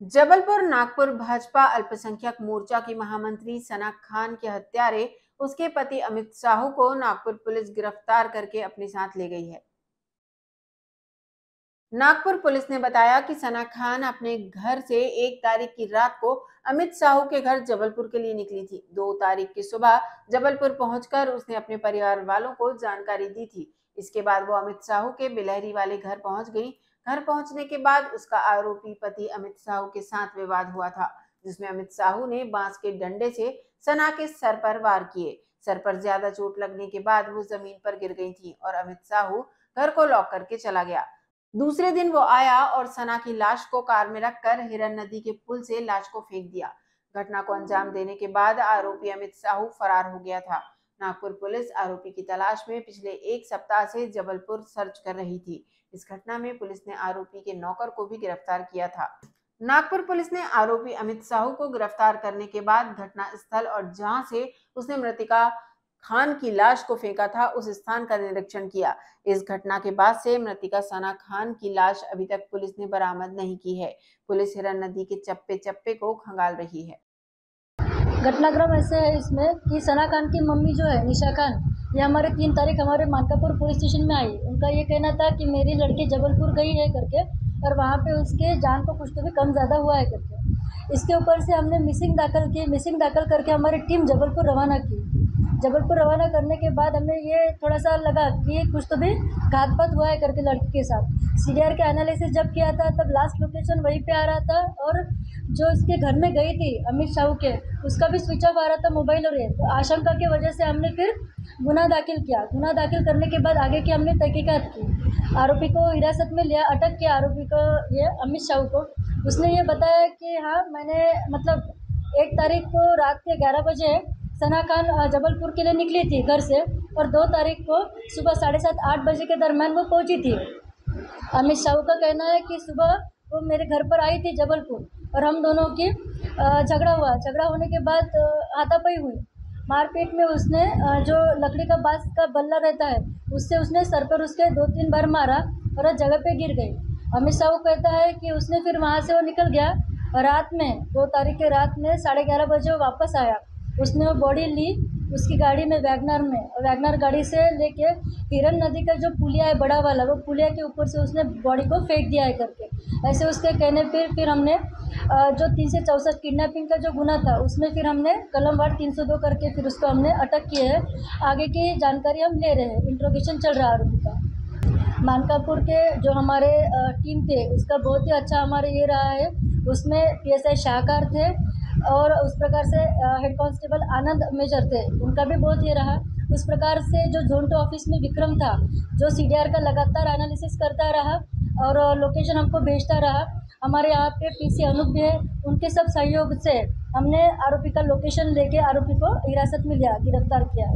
जबलपुर, नागपुर भाजपा अल्पसंख्यक मोर्चा की महामंत्री सना खान के हत्यारे उसके पति अमित साहू को नागपुर पुलिस गिरफ़्तार करके अपने साथ ले गई है। नागपुर पुलिस ने बताया कि सना खान अपने घर से एक तारीख की रात को अमित साहू के घर जबलपुर के लिए निकली थी। दो तारीख की सुबह जबलपुर पहुंचकर उसने अपने परिवार वालों को जानकारी दी थी। इसके बाद वो अमित साहू के बिलहरी वाले घर पहुँच गई घर पहुँचने के बाद उसका आरोपी पति अमित साहू के साथ विवाद हुआ था, जिसमें अमित साहू ने बाँस के डंडे से सना के सर पर वार किए। सर पर ज़्यादा चोट लगने के बाद वो ज़मीन पर गिर गई थी और अमित साहू घर को लॉक करके चला गया। दूसरे दिन वो आया और सना की लाश को कार में रखकर हिरन नदी के पुल से लाश को फेंक दिया। घटना को अंजाम देने के बाद आरोपी अमित साहू फरार हो गया था। नागपुर पुलिस आरोपी की तलाश में पिछले एक सप्ताह से जबलपुर सर्च कर रही थी। इस घटना में पुलिस ने आरोपी के नौकर को भी गिरफ़्तार किया था। नागपुर पुलिस ने आरोपी अमित साहू को गिरफ़्तार करने के बाद घटना स्थल और जहाँ से उसने मृतिका खान की लाश को फेंका था, उस स्थान का निरीक्षण किया। इस घटना के बाद से मृतिका सना खान की लाश अभी तक पुलिस ने बरामद नहीं की है। पुलिस हिरन नदी के चप्पे चप्पे को खंगाल रही है। घटनाक्रम ऐसे है इसमें कि सना खान की मम्मी जो है, निशा खान, ये हमारे तीन तारीख हमारे मानकापुर पुलिस स्टेशन में आई। उनका ये कहना था कि मेरी लड़की जबलपुर गई है करके और वहाँ पे उसके जान को कुछ तो भी कम ज़्यादा हुआ है करके। इसके ऊपर से हमने मिसिंग दाखिल की मिसिंग दाखिल करके हमारी टीम जबलपुर रवाना की। जबलपुर रवाना करने के बाद हमें ये थोड़ा सा लगा कि कुछ तो भी घातपात हुआ है करके लड़की के साथ। सीडीआर के एनालिसिस जब किया था, तब लास्ट लोकेशन वहीं पे आ रहा था और जो इसके घर में गई थी अमित शाहू के, उसका भी स्विच ऑफ़ आ रहा था मोबाइल और ये। तो आशंका की वजह से हमने फिर गुना दाखिल किया। गुना दाखिल करने के बाद आगे की हमने तहकीकात की। आरोपी को हिरासत में लिया, अटक किया आरोपी को ये अमित शाहू को। उसने ये बताया कि हाँ मैंने मतलब एक तारीख को रात के ग्यारह बजे सना खान जबलपुर के लिए निकली थी घर से और दो तारीख को सुबह साढ़े सात, आठ बजे के दरमियान वो पहुँची थी। अमित शाहू का कहना है कि सुबह वो मेरे घर पर आई थी जबलपुर और हम दोनों की झगड़ा हुआ। झगड़ा होने के बाद हाथापाई हुई। मारपीट में उसने जो लकड़ी का बाँस का बल्ला रहता है, उससे उसने सर पर उसके दो तीन बार मारा और जगह पे गिर गई। अमित शाह कहता है कि उसने फिर वहाँ से वो निकल गया रात में, दो तारीख के रात में साढ़े ग्यारह बजे वो वापस आया। उसने वो बॉडी ली, उसकी गाड़ी में वैगनर में, वैगनर गाड़ी से लेके हिरन नदी का जो पुलिया है, बड़ा वाला, वो पुलिया के ऊपर से उसने बॉडी को फेंक दिया है करके। ऐसे उसके कहने पर फिर हमने जो तीन से चौंसठ किडनैपिंग का जो गुना था, उसमें फिर हमने कलम वार तीन सौ दो करके फिर उसको हमने अटक किए है। आगे की जानकारी हम ले रहे हैं। इंट्रोगेशन चल रहा है आरोपी का। मानकापुर के जो हमारे टीम थे, उसका बहुत ही अच्छा हमारे ये रहा है। उसमें पी एस आई शाहकार थे। और उस प्रकार से हेड कांस्टेबल आनंद मेजर थे। उनका भी बहुत ये रहा। उस प्रकार से जो जोन टू ऑफ़िस में विक्रम था, जो सीडीआर का लगातार एनालिसिस करता रहा और लोकेशन हमको भेजता रहा, हमारे यहाँ पे पीसी अनूप भी है। उनके सब सहयोग से हमने आरोपी का लोकेशन लेके आरोपी को हिरासत में लिया, गिरफ़्तार किया।